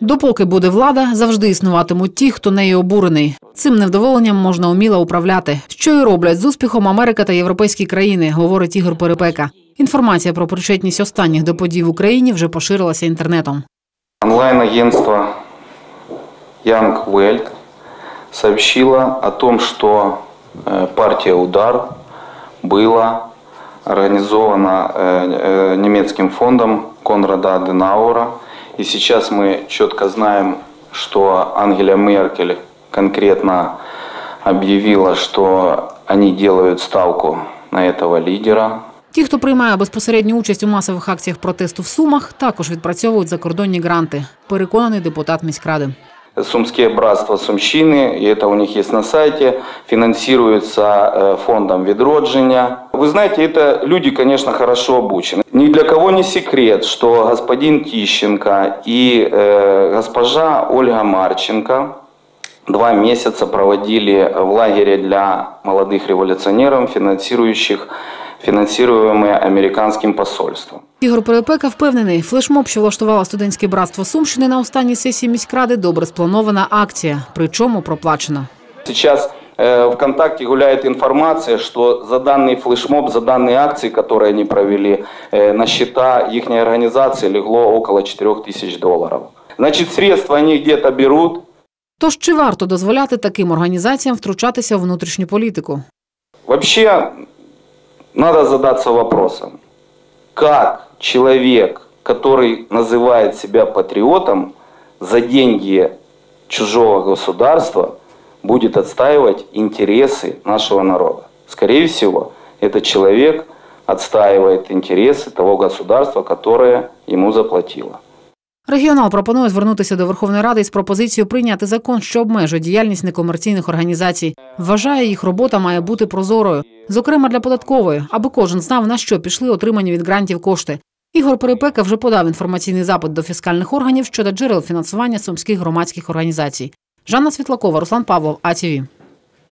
Допоки буде влада, завжди існуватимуть ті, хто нею обурений. Цим невдоволенням можна уміло управляти. Що і роблять з успіхом Америка та європейські країни, говорить Ігор Перепека. Інформація про причетність останніх до подій в Україні вже поширилася інтернетом. Онлайн-агентство Young Welt сообщило о том, что э, партия «Удар» была организована э, э, немецким фондом Конрада Аденауэра. И сейчас мы четко знаем, что Ангела Меркель конкретно объявила, что они делают ставку на этого лидера, Ті, хто приймає безпосередню участь у масових акціях протесту в Сумах, також відпрацьовують закордонні гранти. Переконаний депутат міськради. Сумские братства Сумщины, и это у них есть на сайте, финансируется э, фондом Ведроджиня. Вы знаете, это люди, конечно, хорошо обучены. Ни для кого не секрет, что господин Тищенко и э, госпожа Ольга Марченко два месяца проводили в лагере для молодых революционеров, финансирующих, финансируемые американским посольством. Ігор Перепека впевнений, флешмоб, що влаштувало студентське братство Сумщини на останній сесії міськради, добре спланована акція, причому проплачена. Сейчас э, ВКонтакте гуляет информация, что за данный флешмоб, за данные акции, которые они провели, э, на счета их организации легло около 4 тысяч долларов. Значит, средства они где-то берут, Тож чи варто дозволяти таким організаціям втручатися у внутрішню політику? Вообще, надо задаться вопросом, как человек, который называет себя патриотом, за деньги чужого государства будет отстаивать интересы нашего народа. Скорее всего, этот человек отстаивает интересы того государства, которое ему заплатило. Регіонал пропонує звернутися до Верховної Ради із пропозицією прийняти закон, що обмежує діяльність некомерційних організацій. Вважає, їх робота має бути прозорою, зокрема для податкової, аби кожен знав, на що пішли отримані від грантів кошти. Ігор Перепека вже подав інформаційний запит до фіскальних органів щодо джерел фінансування сумських громадських організацій. Жанна Світлакова, Руслан Павлов, АТВ.